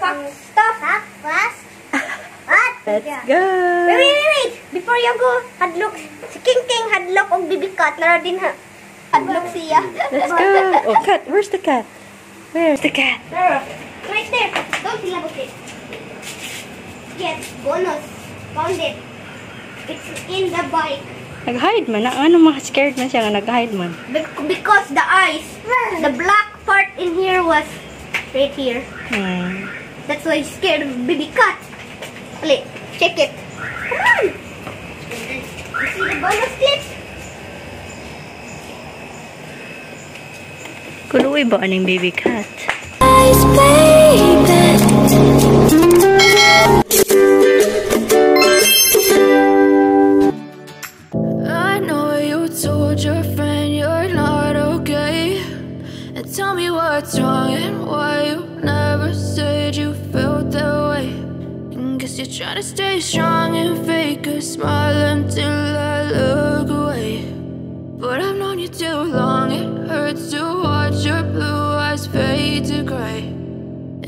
pack stuff. Pack fast. What? Let's Yeah. go! Wait, wait, wait, wait. Before you go, hadlok. Si King King hadlok og bibikat. Lara din ha. Hadlok siya. Let's go! Oh, cat! Where's the cat? Where's the cat? Lara. Right there. Don't hilabot it. Yes, bonus. Found it. It's in the bike. Nag-hide man. Ano mga scared man siya nga nag-hide man. Bec- Because the eyes, the black part in here was right here. Hmm. That's why he's scared of baby cat. Wait, check it. Come on. You see the bonus clip? Kuluwi ba aning baby cat?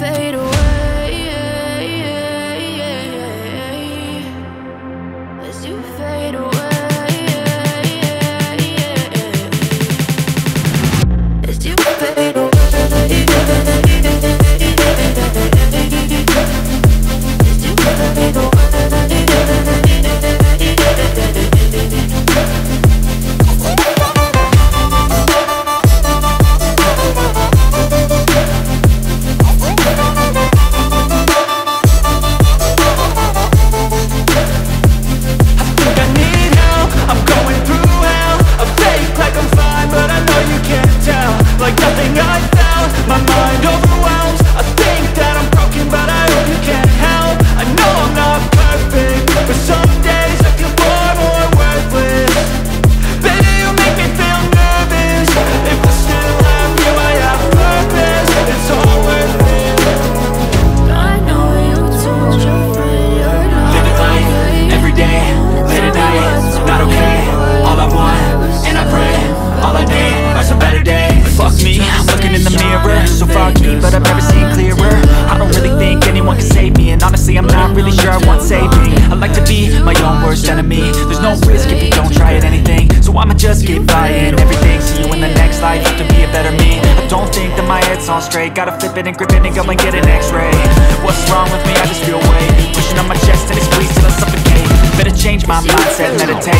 fade. Nothing I found. My mind overwhelms straight, gotta flip it and grip it and go and get an x-ray. What's wrong with me, I just feel weight. Pushing on my chest and it squeezes till I suffocate. Better change my mindset, meditate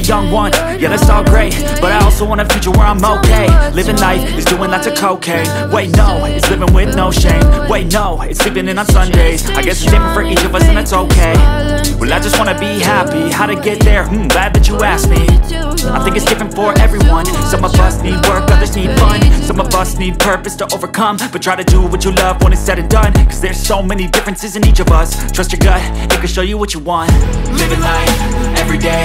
Young one, yeah that's all great But I also want a future where I'm okay. Living life is doing lots of cocaine. Wait no, it's living with no shame. Wait no, it's sleeping in on Sundays. I guess it's different for each of us and that's okay. Well I just wanna be happy, how to get there, hmm, glad that you asked me. I think it's different for for everyone. Some of us need work, others need fun. Some of us need purpose to overcome. But try to do what you love when it's said and done. Cause there's so many differences in each of us. Trust your gut, it can show you what you want. Living life, everyday,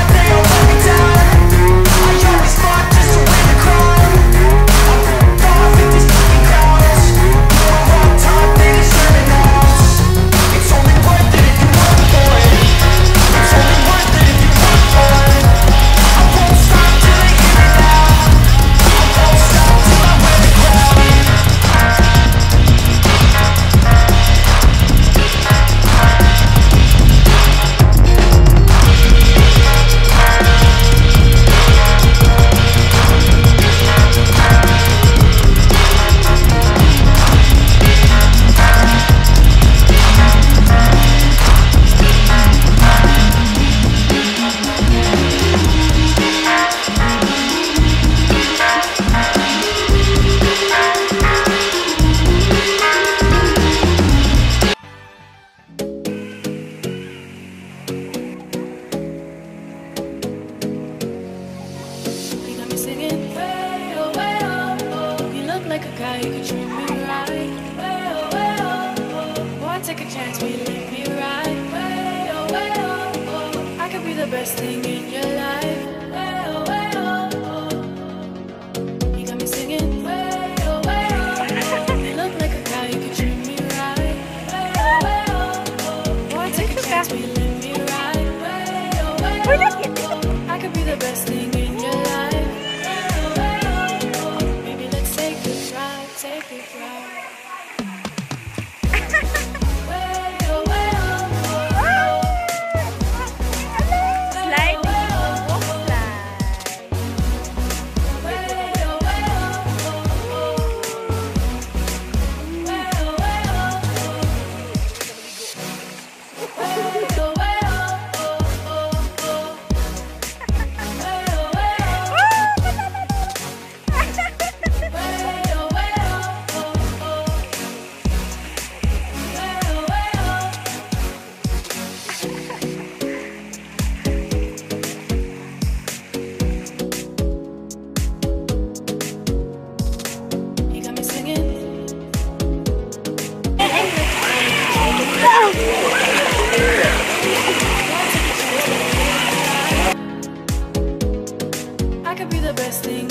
Could